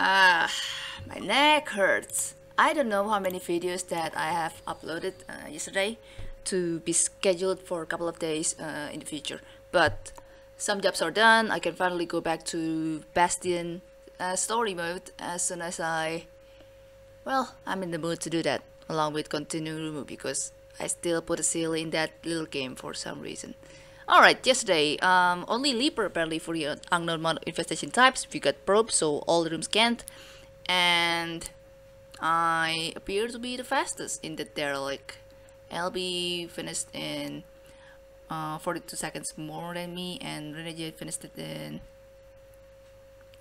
Ah, my neck hurts. I don't know how many videos that I have uploaded uh, yesterday to be scheduled for a couple of days uh, in the future. But some jobs are done. I can finally go back to Bastion uh, story mode as soon as I... Well, I'm in the mood to do that along with continue Rumu because I still put a seal in that little game for some reason. Alright, yesterday, um, only Leaper apparently for the unknown mod infestation types. We got probe, so all the rooms scanned. And I appear to be the fastest in the derelict. LB finished in uh, 42 seconds more than me, and Renegade finished it in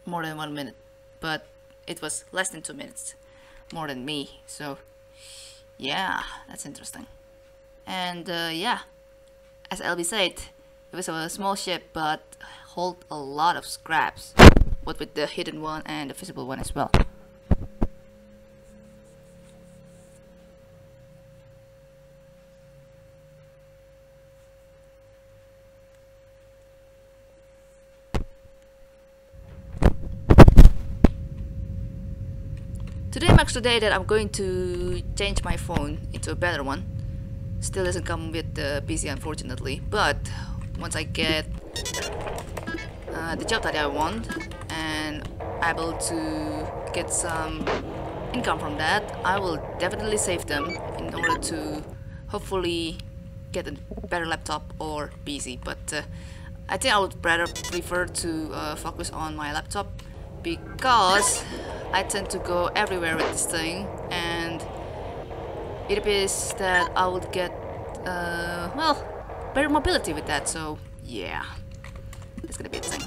more than one minute. But it was less than two minutes more than me, so yeah, that's interesting. And uh, yeah, as LB said, it was a small ship but hold a lot of scraps, what with the hidden one and the visible one as well. Today marks the day that I'm going to change my phone into a better one. Still doesn't come with the PC unfortunately, but once I get uh, the job that I want and able to get some income from that, I will definitely save them in order to hopefully get a better laptop or PC. But uh, I think I would rather prefer to uh, focus on my laptop because I tend to go everywhere with this thing and it appears that I would get uh, well better mobility with that so yeah. It's gonna be thing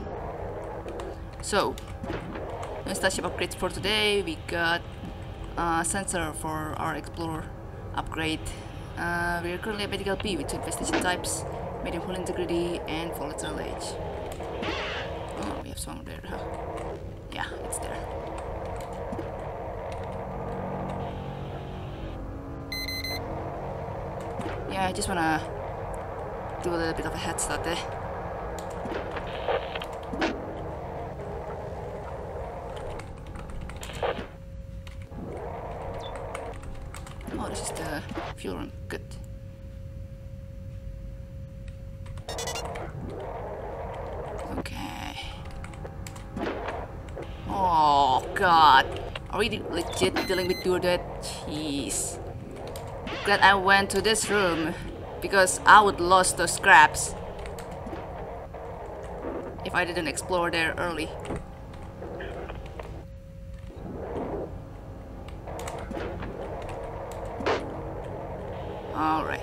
so no starship upgrades for today. We got a sensor for our explorer upgrade. Uh, we are currently at medical B with two infestation types medium hull integrity and volatile age oh we have some there huh? Yeah it's there. Yeah I just wanna do a little bit of a head start there Oh, this is the fuel room. Good. Okay. Oh, God. Are we legit dealing with dead? Jeez. Glad I went to this room because I would lose those scraps if I didn't explore there early. All right.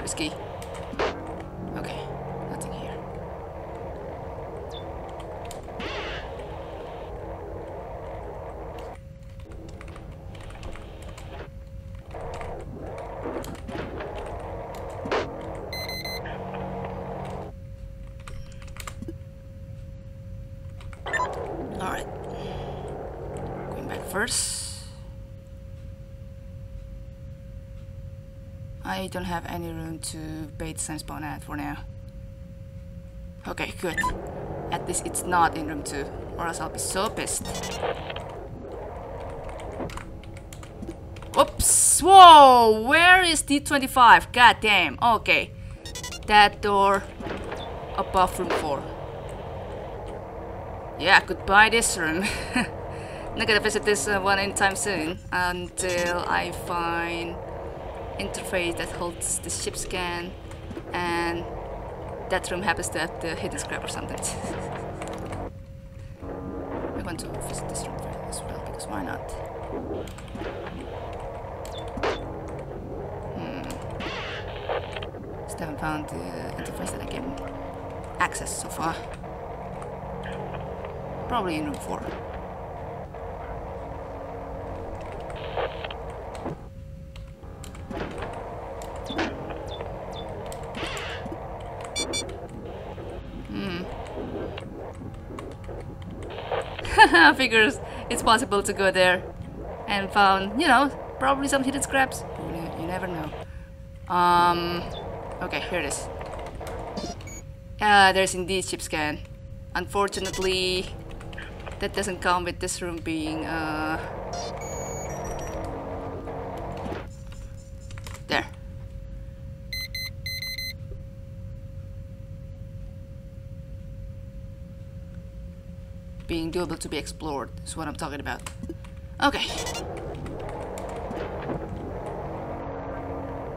Risky. Okay, nothing here. All right. First. I don't have any room to bait spawn at for now. Okay, good. At least it's not in room 2, or else I'll be so pissed. Oops! Whoa! Where is D25? God damn. Okay. That door above room 4. Yeah, goodbye this room. Not gonna visit this one anytime soon until I find interface that holds the ship scan and that room happens to have the hidden scrap or something. I want to visit this room as well because why not? Hmm. Still haven't found the interface that I can access so far. Probably in room 4. Hmm. Figures it's possible to go there and found, you know, probably some hidden scraps. You, never know. Um, okay, here it is. Uh, there's indeed ship scan. Unfortunately, that doesn't come with this room being uh, Being doable to be explored is what I'm talking about. Okay.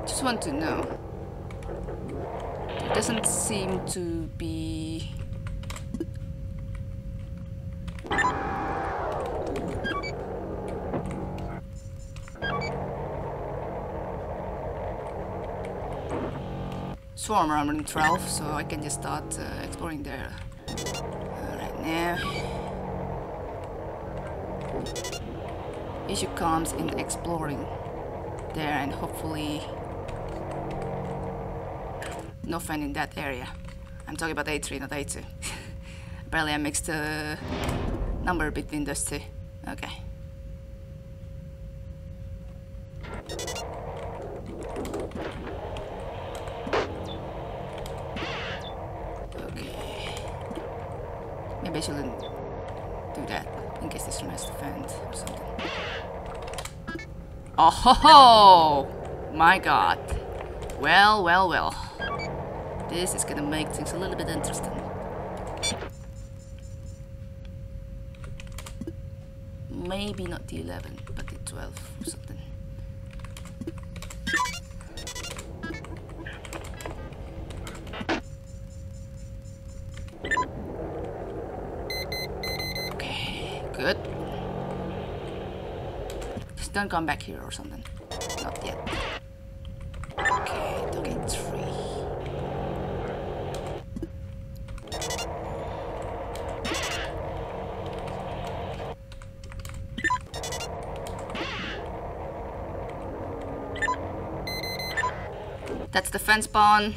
Just want to know. It doesn't seem to be swarm around room 12, so I can just start uh, exploring there uh, right now. Issue comes in exploring there and hopefully nothing in that area. I'm talking about A3, not A2. Apparently I mixed the number between those two. Okay. Okay. Maybe I shouldn't do that in case this room has to vent or something. Oh ho ho! My god. Well, well, well. This is gonna make things a little bit interesting. Maybe not the 11, but the 12 or something. Don't come back here or something. Not yet. Okay, target three. That's the fence spawn.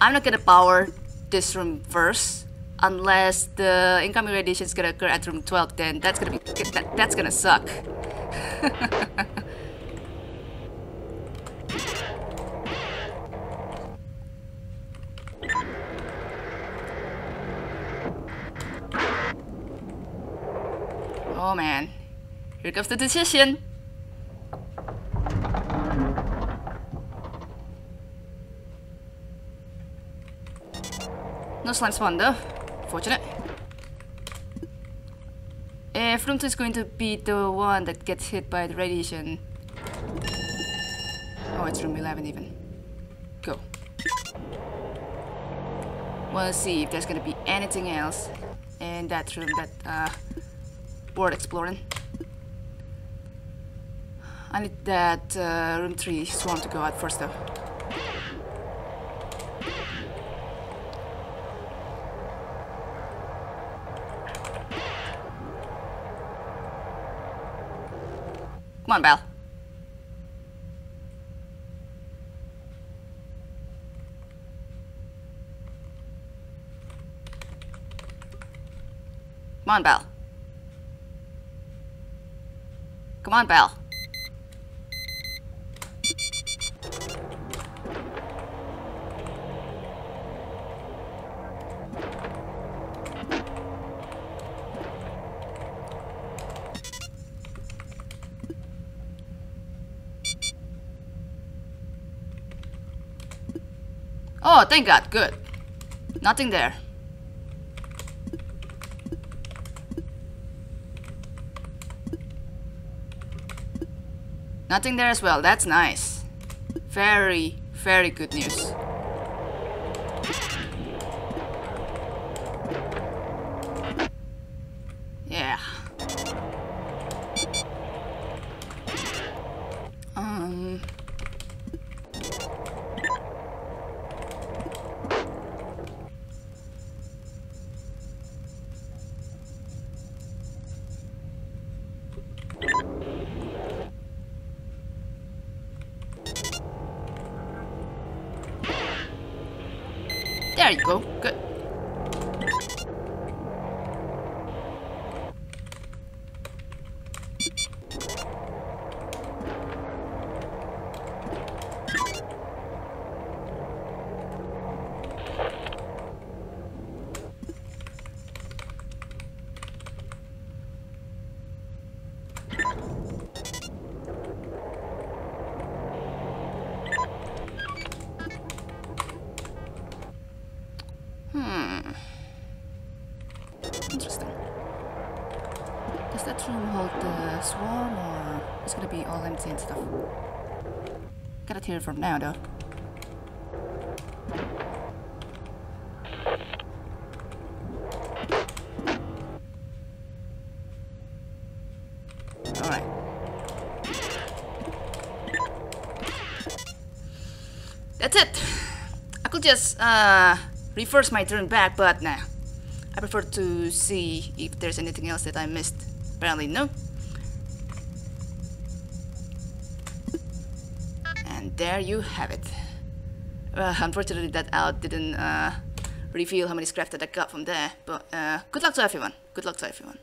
I'm not gonna power this room first unless the incoming radiation is gonna occur at room 12 then that's gonna be that, that's gonna suck. Oh man. Here comes the decision. No slime spawn though. Fortunate. 2 is going to be the one that gets hit by the radiation. Oh, it's room 11 even. Go. Wanna see if there's gonna be anything else in that room that uh, worth exploring. I need that uh, room 3 swarm to go out first though. Come on, Belle. Come on, Belle. Come on, Belle. Oh, thank God. Good. Nothing there. Nothing there as well. That's nice. Very, very good news. Yeah. Um... There you go. Good. Gonna be all empty and stuff? Gotta tear it for now, though. Alright. That's it. I could just uh, reverse my turn back, but nah. I prefer to see if there's anything else that I missed. Apparently no. There you have it. Uh, unfortunately that out didn't uh, reveal how many scraps that I got from there, but uh, good luck to everyone. Good luck to everyone.